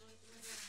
going through here.